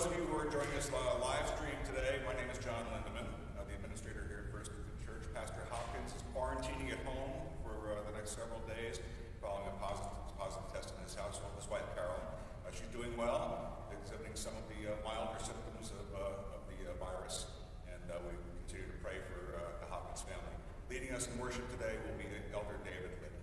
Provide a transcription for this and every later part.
those of you who are joining us live stream today, my name is John Lindeman. I'm the administrator here at First Lutheran Church. Pastor Hopkins is quarantining at home for uh, the next several days following a positive, positive test in his household, his wife Carol. Uh, she's doing well, exhibiting some of the uh, milder symptoms of, uh, of the uh, virus, and we continue to pray for the Hopkins family. Leading us in worship today will be Elder David Liddy.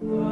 Whoa.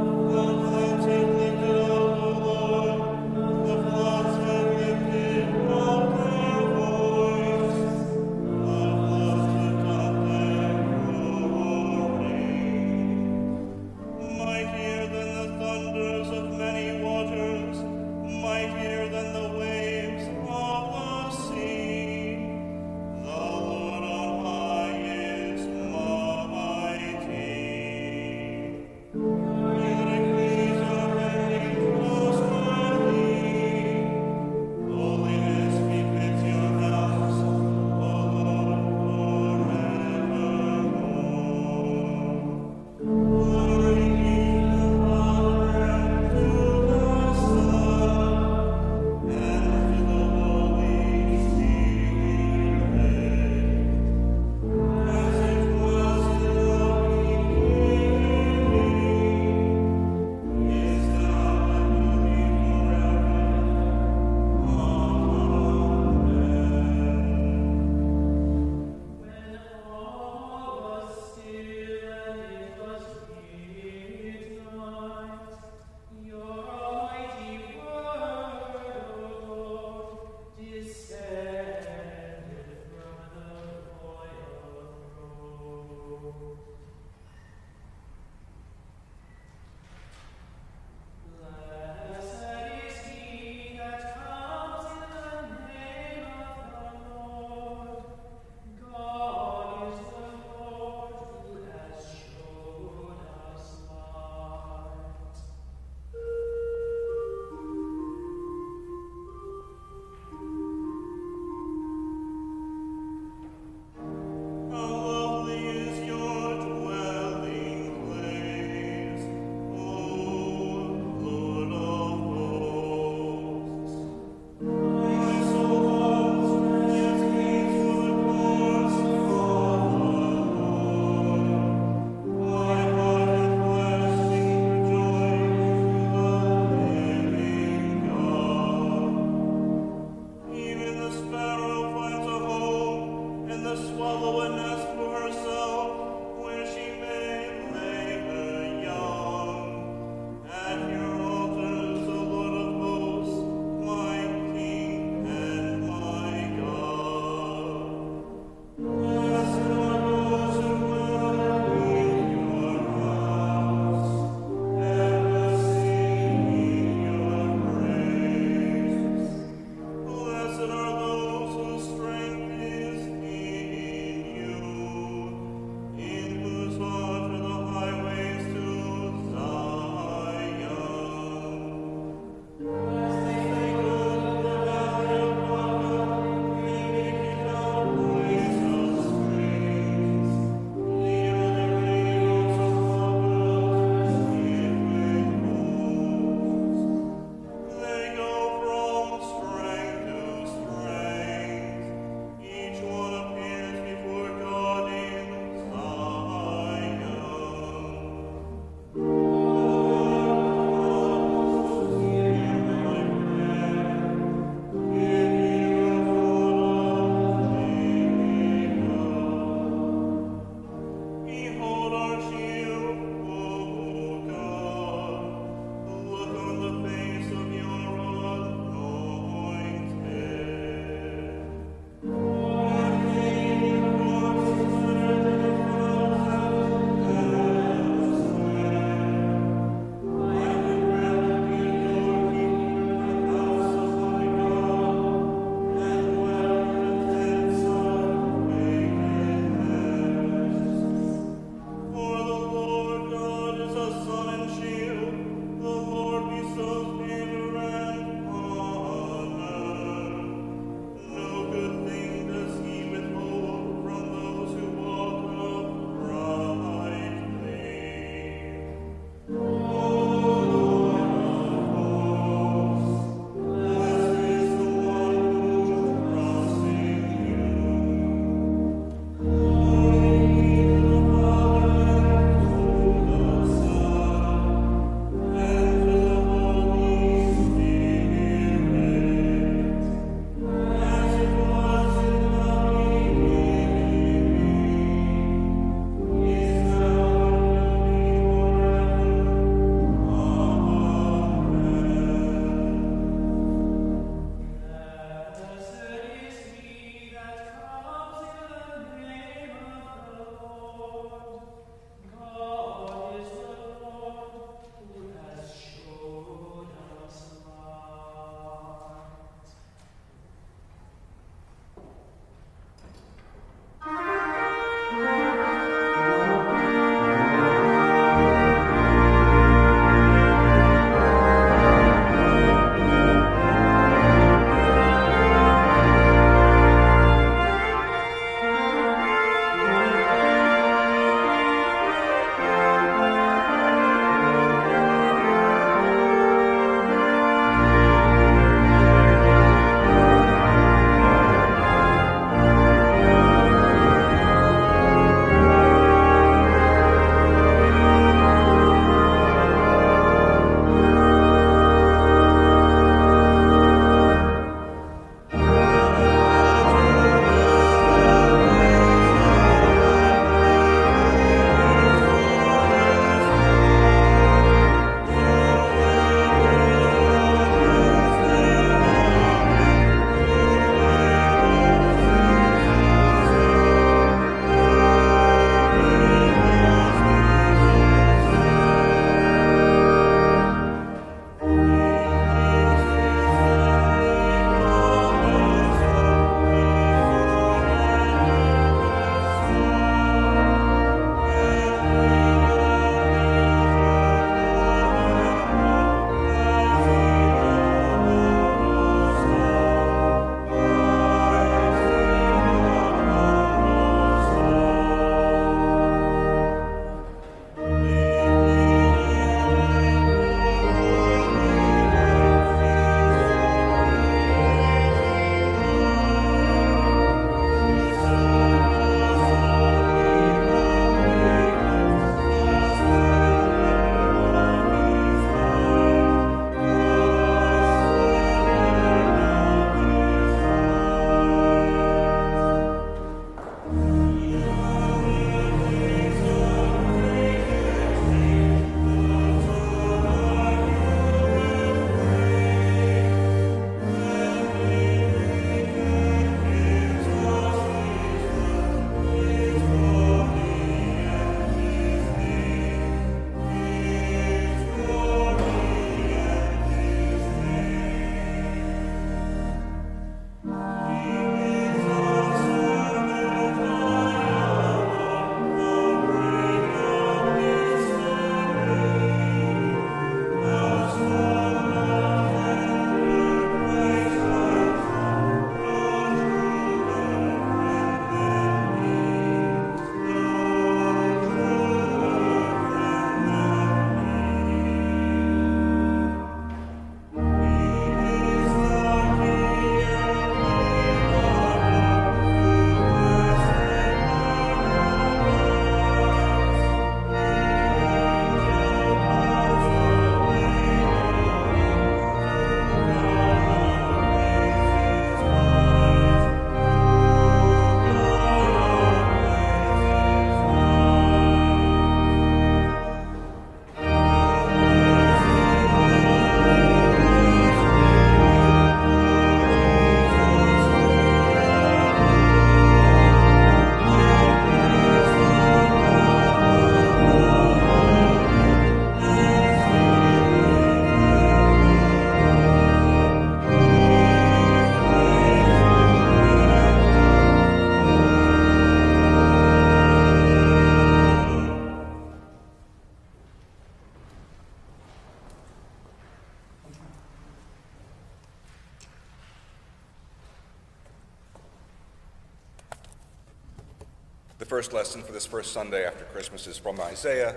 First lesson for this first Sunday after Christmas is from Isaiah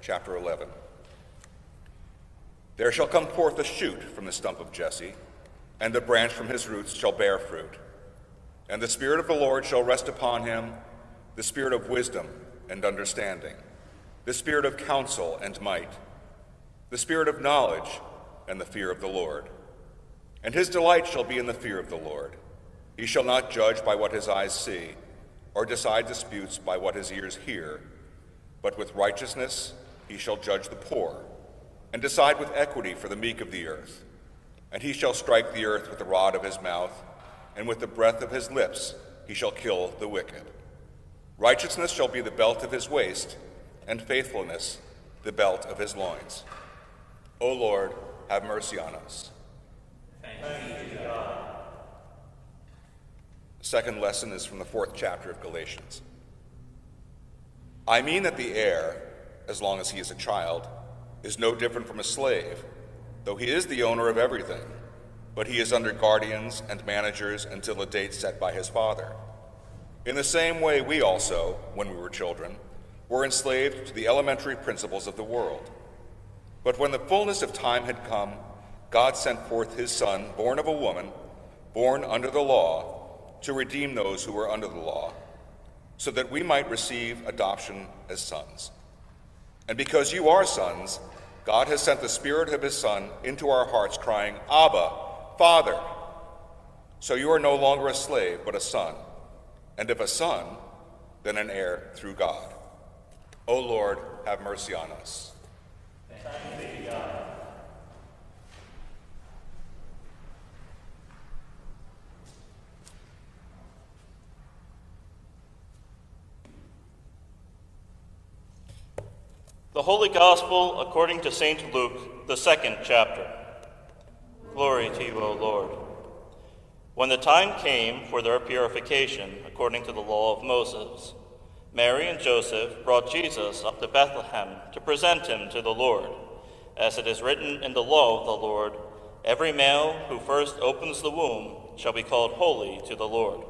chapter 11. There shall come forth a shoot from the stump of Jesse, and a branch from his roots shall bear fruit. And the Spirit of the Lord shall rest upon him the Spirit of wisdom and understanding, the Spirit of counsel and might, the Spirit of knowledge and the fear of the Lord. And his delight shall be in the fear of the Lord. He shall not judge by what his eyes see, or decide disputes by what his ears hear, but with righteousness he shall judge the poor, and decide with equity for the meek of the earth. And he shall strike the earth with the rod of his mouth, and with the breath of his lips he shall kill the wicked. Righteousness shall be the belt of his waist, and faithfulness the belt of his loins. O Lord, have mercy on us. The second lesson is from the fourth chapter of Galatians. I mean that the heir, as long as he is a child, is no different from a slave, though he is the owner of everything, but he is under guardians and managers until a date set by his father. In the same way, we also, when we were children, were enslaved to the elementary principles of the world. But when the fullness of time had come, God sent forth his Son, born of a woman, born under the law, to redeem those who were under the law, so that we might receive adoption as sons. And because you are sons, God has sent the Spirit of his Son into our hearts, crying, Abba, Father. So you are no longer a slave, but a son. And if a son, then an heir through God. O Lord, have mercy on us. The Holy Gospel according to St. Luke, the second chapter. Glory to you, O Lord. When the time came for their purification, according to the law of Moses, Mary and Joseph brought Jesus up to Bethlehem to present him to the Lord. As it is written in the law of the Lord, every male who first opens the womb shall be called holy to the Lord.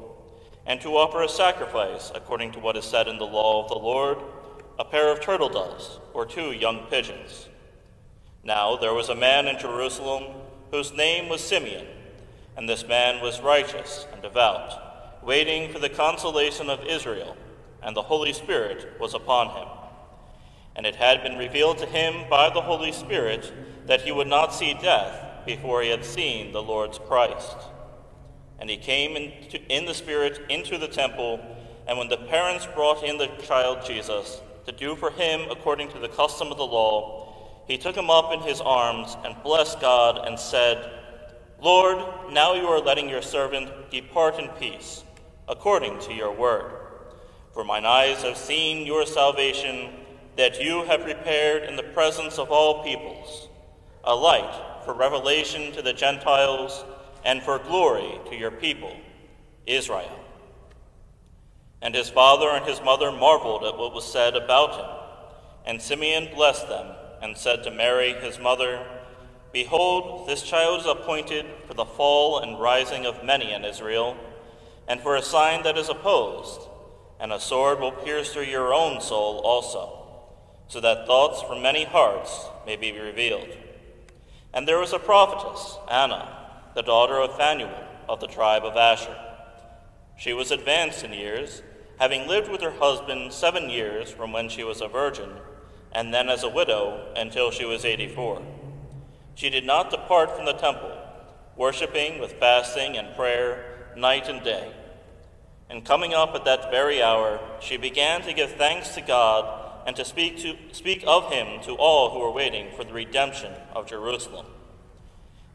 And to offer a sacrifice, according to what is said in the law of the Lord, a pair of turtle doves or two young pigeons. Now there was a man in Jerusalem whose name was Simeon, and this man was righteous and devout, waiting for the consolation of Israel, and the Holy Spirit was upon him. And it had been revealed to him by the Holy Spirit that he would not see death before he had seen the Lord's Christ. And he came into, in the Spirit into the temple, and when the parents brought in the child Jesus, to do for him according to the custom of the law, he took him up in his arms and blessed God and said, Lord, now you are letting your servant depart in peace, according to your word. For mine eyes have seen your salvation, that you have prepared in the presence of all peoples, a light for revelation to the Gentiles and for glory to your people, Israel. And his father and his mother marveled at what was said about him. And Simeon blessed them and said to Mary, his mother, Behold, this child is appointed for the fall and rising of many in Israel, and for a sign that is opposed, and a sword will pierce through your own soul also, so that thoughts from many hearts may be revealed. And there was a prophetess, Anna, the daughter of Phanuel of the tribe of Asher. She was advanced in years having lived with her husband seven years from when she was a virgin, and then as a widow until she was 84. She did not depart from the temple, worshiping with fasting and prayer night and day. And coming up at that very hour, she began to give thanks to God and to speak, to speak of him to all who were waiting for the redemption of Jerusalem.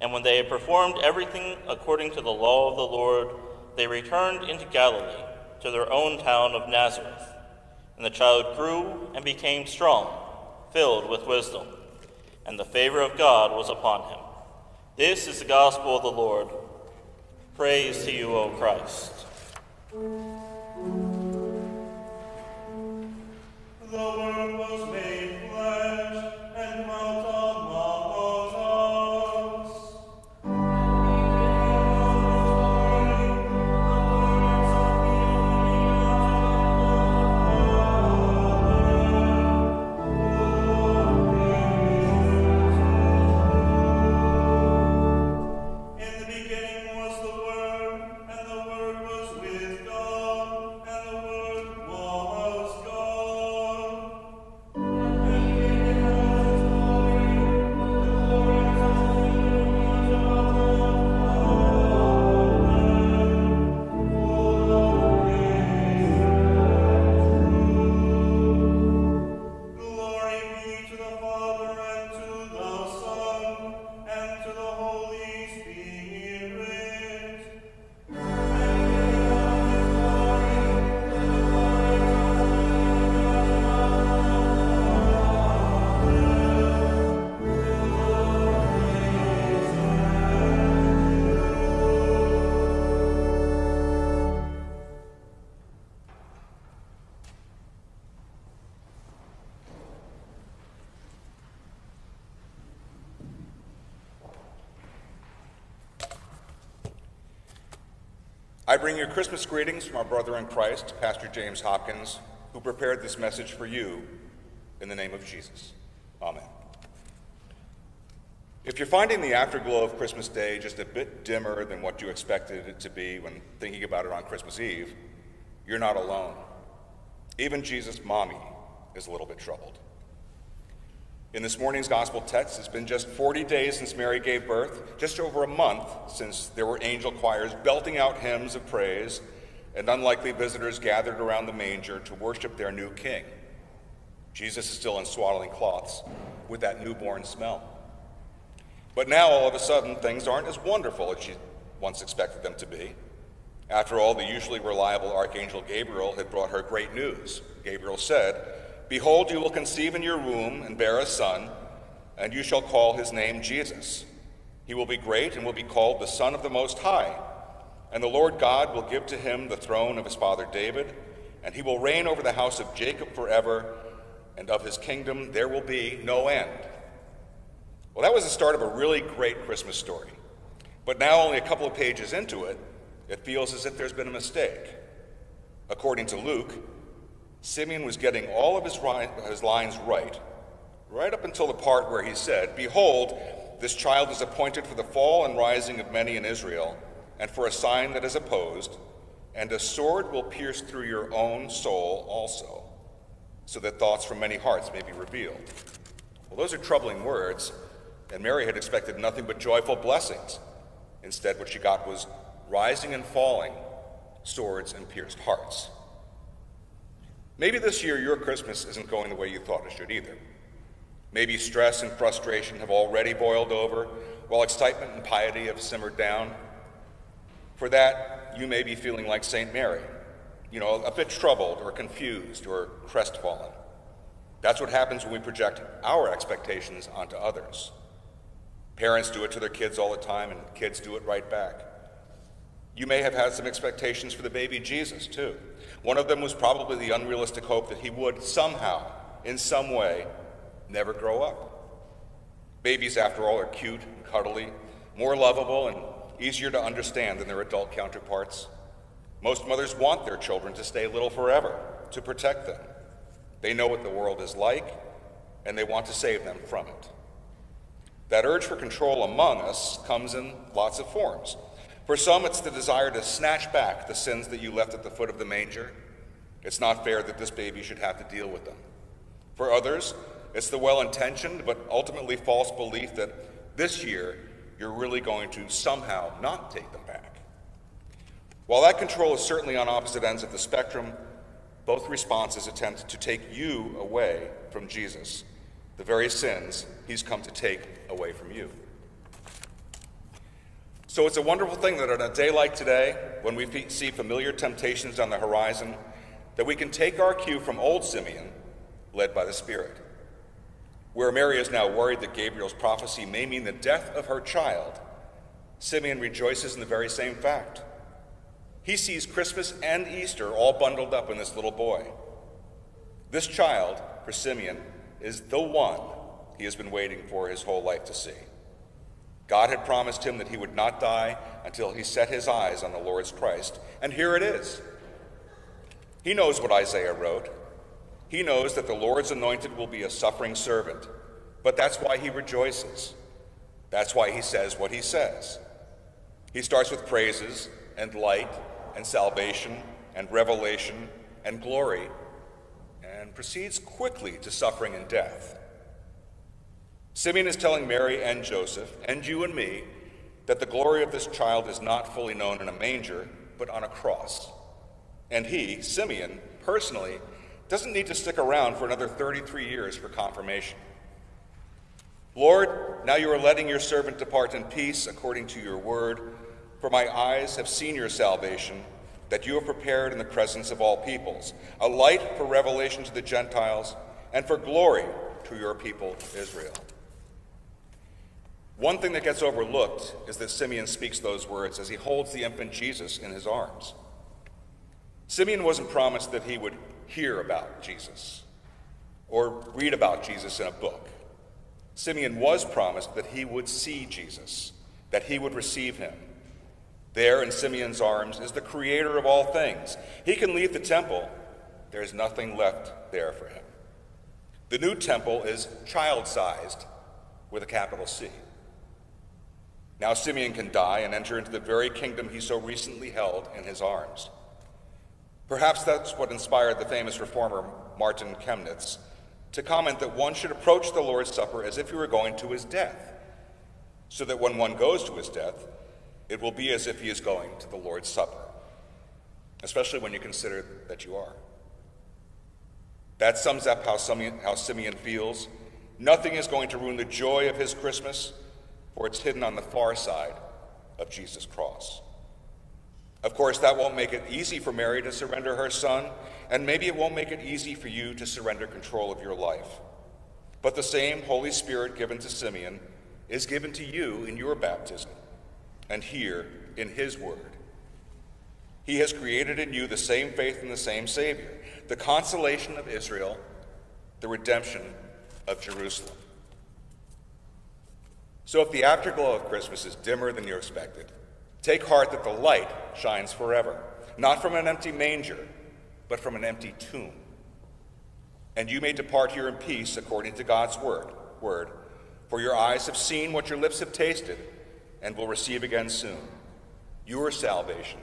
And when they had performed everything according to the law of the Lord, they returned into Galilee to their own town of Nazareth. And the child grew and became strong, filled with wisdom, and the favor of God was upon him. This is the gospel of the Lord. Praise to you, O Christ. The Word was made I bring you Christmas greetings from our brother in Christ, Pastor James Hopkins, who prepared this message for you in the name of Jesus. Amen. If you're finding the afterglow of Christmas Day just a bit dimmer than what you expected it to be when thinking about it on Christmas Eve, you're not alone. Even Jesus' mommy is a little bit troubled. In this morning's gospel text, it's been just 40 days since Mary gave birth, just over a month since there were angel choirs belting out hymns of praise, and unlikely visitors gathered around the manger to worship their new king. Jesus is still in swaddling cloths with that newborn smell. But now, all of a sudden, things aren't as wonderful as she once expected them to be. After all, the usually reliable Archangel Gabriel had brought her great news. Gabriel said, Behold, you will conceive in your womb and bear a son, and you shall call his name Jesus. He will be great and will be called the Son of the Most High. And the Lord God will give to him the throne of his father David, and he will reign over the house of Jacob forever, and of his kingdom there will be no end. Well, that was the start of a really great Christmas story. But now, only a couple of pages into it, it feels as if there's been a mistake. According to Luke, Simeon was getting all of his, his lines right, right up until the part where he said, Behold, this child is appointed for the fall and rising of many in Israel, and for a sign that is opposed, and a sword will pierce through your own soul also, so that thoughts from many hearts may be revealed. Well, those are troubling words, and Mary had expected nothing but joyful blessings. Instead, what she got was rising and falling, swords and pierced hearts. Maybe this year your Christmas isn't going the way you thought it should either. Maybe stress and frustration have already boiled over, while excitement and piety have simmered down. For that, you may be feeling like St. Mary, you know, a bit troubled or confused or crestfallen. That's what happens when we project our expectations onto others. Parents do it to their kids all the time, and kids do it right back. You may have had some expectations for the baby Jesus, too. One of them was probably the unrealistic hope that he would somehow, in some way, never grow up. Babies, after all, are cute and cuddly, more lovable and easier to understand than their adult counterparts. Most mothers want their children to stay little forever, to protect them. They know what the world is like, and they want to save them from it. That urge for control among us comes in lots of forms. For some, it's the desire to snatch back the sins that you left at the foot of the manger. It's not fair that this baby should have to deal with them. For others, it's the well intentioned but ultimately false belief that this year you're really going to somehow not take them back. While that control is certainly on opposite ends of the spectrum, both responses attempt to take you away from Jesus, the very sins he's come to take away from you. So it's a wonderful thing that on a day like today, when we see familiar temptations on the horizon, that we can take our cue from old Simeon, led by the Spirit. Where Mary is now worried that Gabriel's prophecy may mean the death of her child, Simeon rejoices in the very same fact. He sees Christmas and Easter all bundled up in this little boy. This child, for Simeon, is the one he has been waiting for his whole life to see. God had promised him that he would not die until he set his eyes on the Lord's Christ. And here it is. He knows what Isaiah wrote. He knows that the Lord's anointed will be a suffering servant, but that's why he rejoices. That's why he says what he says. He starts with praises and light and salvation and revelation and glory and proceeds quickly to suffering and death. Simeon is telling Mary and Joseph, and you and me, that the glory of this child is not fully known in a manger, but on a cross. And he, Simeon, personally, doesn't need to stick around for another 33 years for confirmation. Lord, now you are letting your servant depart in peace according to your word, for my eyes have seen your salvation, that you have prepared in the presence of all peoples, a light for revelation to the Gentiles, and for glory to your people Israel. One thing that gets overlooked is that Simeon speaks those words as he holds the infant Jesus in his arms. Simeon wasn't promised that he would hear about Jesus or read about Jesus in a book. Simeon was promised that he would see Jesus, that he would receive him. There in Simeon's arms is the creator of all things. He can leave the temple, there is nothing left there for him. The new temple is child sized with a capital C. Now Simeon can die and enter into the very kingdom he so recently held in his arms. Perhaps that's what inspired the famous reformer Martin Chemnitz to comment that one should approach the Lord's Supper as if he were going to his death, so that when one goes to his death, it will be as if he is going to the Lord's Supper, especially when you consider that you are. That sums up how Simeon, how Simeon feels. Nothing is going to ruin the joy of his Christmas, for it's hidden on the far side of Jesus' cross. Of course, that won't make it easy for Mary to surrender her son, and maybe it won't make it easy for you to surrender control of your life. But the same Holy Spirit given to Simeon is given to you in your baptism and here in his word. He has created in you the same faith in the same Savior, the consolation of Israel, the redemption of Jerusalem. So if the afterglow of Christmas is dimmer than you expected, take heart that the light shines forever, not from an empty manger, but from an empty tomb. And you may depart here in peace according to God's word, word, for your eyes have seen what your lips have tasted and will receive again soon. Your salvation,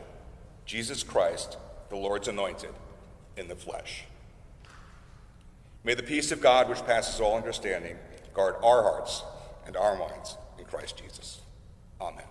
Jesus Christ, the Lord's anointed, in the flesh. May the peace of God, which passes all understanding, guard our hearts and our minds in Christ Jesus. Amen.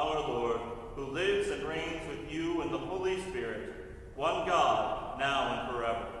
our Lord, who lives and reigns with you in the Holy Spirit, one God, now and forever.